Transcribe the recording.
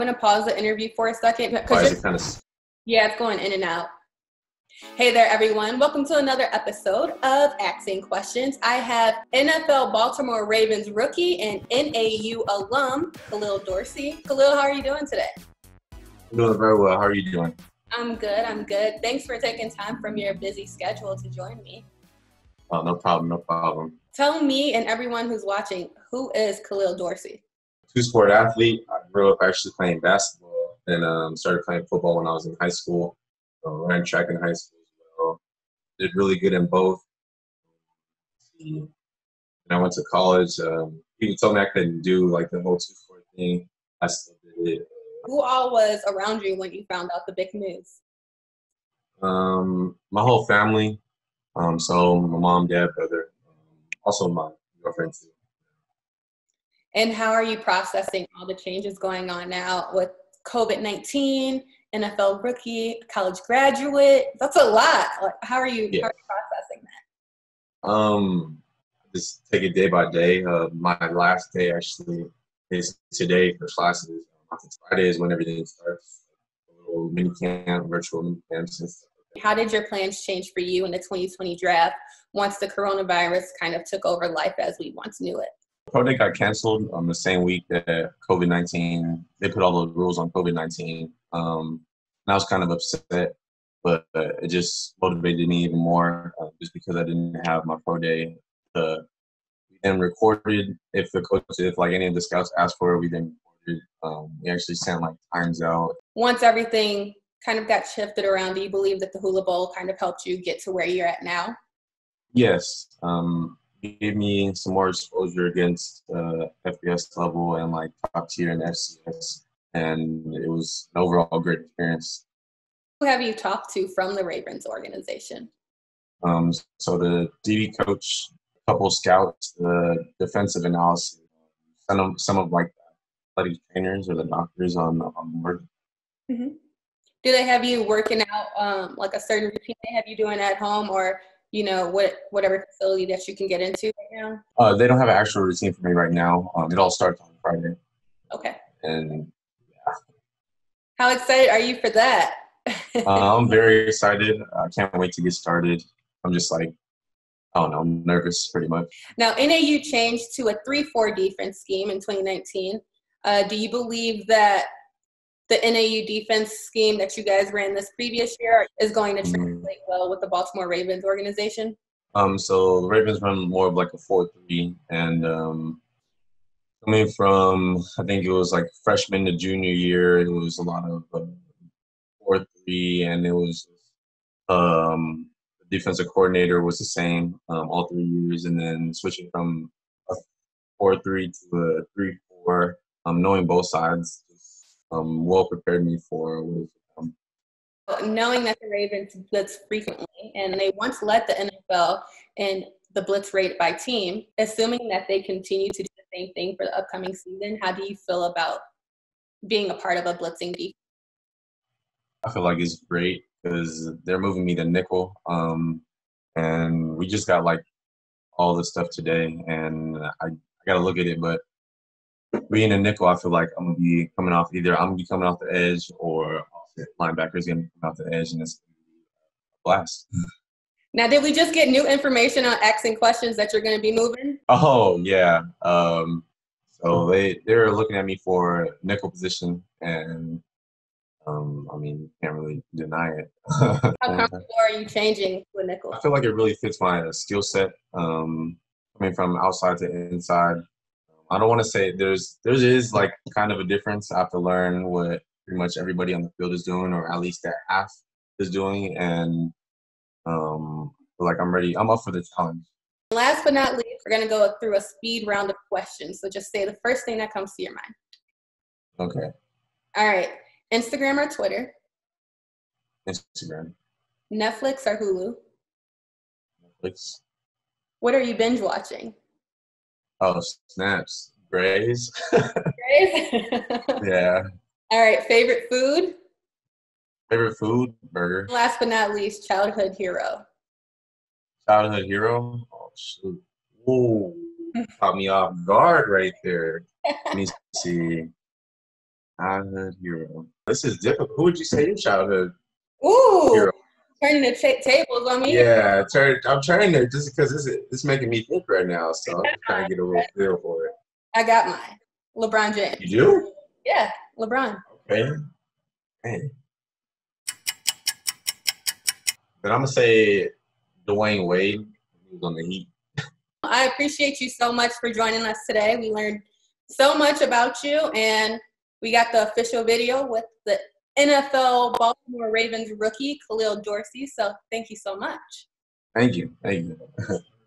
I'm going to pause the interview for a second. Is it kind of? Yeah, it's going in and out. Hey there, everyone. Welcome to another episode of Axing Questions. I have NFL Baltimore Ravens rookie and NAU alum, Khalil Dorsey. Khalil, how are you doing today? I'm doing very well. How are you doing? I'm good. I'm good. Thanks for taking time from your busy schedule to join me. Oh, no problem. No problem. Tell me and everyone who's watching, who is Khalil Dorsey? Two sport athlete. I grew up actually playing basketball and um, started playing football when I was in high school. Uh, ran track in high school as well. Did really good in both. And I went to college. Um, people told me I couldn't do like the whole two sport thing. I still did it. Who all was around you when you found out the big news? Um, my whole family. Um, so my mom, dad, brother, um, also my girlfriend too. And how are you processing all the changes going on now with COVID 19, NFL rookie, college graduate? That's a lot. Like, how are you, Yeah. how are you processing that? Um, just take it day by day. Uh, my last day actually is today for classes. Friday is when everything starts. Mini camp, virtual mini camps and stuff. How did your plans change for you in the 2020 draft once the coronavirus kind of took over life as we once knew it? Pro Day got canceled on the same week that COVID 19, they put all the rules on COVID 19. Um, and I was kind of upset, but uh, it just motivated me even more uh, just because I didn't have my Pro Day. Uh, we then recorded, if the coach, if like any of the scouts asked for it, we then recorded. Um, we actually sent like times out. Once everything kind of got shifted around, do you believe that the Hula Bowl kind of helped you get to where you're at now? Yes, um, gave me some more exposure against uh, FBS level and like top tier in FCS, and it was an overall great experience. Who have you talked to from the Ravens organization? Um, so the DB coach, a couple scouts, the defensive analysis, some of some of like the athletic trainers or the doctors on on board. Do they have you working out um, like a certain routine they have you doing at home or, you know, what whatever facility that you can get into right now? Uh, they don't have an actual routine for me right now. Um, it all starts on Friday, Okay. and yeah. How excited are you for that? uh, I'm very excited. I can't wait to get started. I'm just like, I don't know, nervous pretty much. now, NAU changed to a 3 4 defense scheme in 2019. Uh, do you believe that the NAU defense scheme that you guys ran this previous year is going to Mm. translate well with the Baltimore Ravens organization? Um, so the Ravens run more of like a four-three, and um, coming from I think it was like freshman to junior year, it was a lot of uh, four-three, and it was um, the defensive coordinator was the same um, all three years, and then switching from a four-three to a three-four, um, knowing both sides, um, well prepared me for what is to come. knowing that the Ravens blitz frequently and they once led the NFL in the blitz rate by team, assuming that they continue to do the same thing for the upcoming season, how do you feel about being a part of a blitzing defense? I feel like it's great because they're moving me to nickel. Um, and we just got like all this stuff today, and I, I got to look at it. But being a nickel, I feel like I'm gonna be coming off either I'm gonna be coming off the edge or linebacker's gonna be coming off the edge, and it's gonna be a blast. Now, did we just get new information on Axing Questions that you're going to be moving? Oh yeah. Um, so they they're looking at me for nickel position, and um, I mean can't really deny it. How comfortable are you changing to a nickel? I feel like it really fits my skill set. Um, coming from outside to inside, I don't want to say there's there is like kind of a difference. I have to learn what pretty much everybody on the field is doing, or at least that half is doing, and um, like I'm ready. I'm up for the challenge. Last but not least, we're going to go through a speed round of questions. So just say the first thing that comes to your mind. Okay, All right. Instagram or Twitter, Instagram, Netflix or Hulu. Netflix. What are you binge watching? Oh, snaps, Grey's. Grace? yeah. All right. Favorite food? Favorite food? Burger. Last but not least, childhood hero. Childhood hero. Oh shoot. Ooh, caught me off guard right there. Let me see. Childhood hero. This is difficult. Who would you say your childhood Ooh, hero? Turning the ta- tables on me. Yeah, turn, I'm trying to just because is it's making me think right now. So I'm trying to get a real feel for it. I got mine. LeBron James. You do? Yeah, LeBron. Okay. Man. But I'm gonna say Dwyane Wade. He was on the Heat. I appreciate you so much for joining us today. We learned so much about you, and we got the official video with the NFL Baltimore Ravens rookie Khalil Dorsey. So thank you so much. Thank you. Thank you.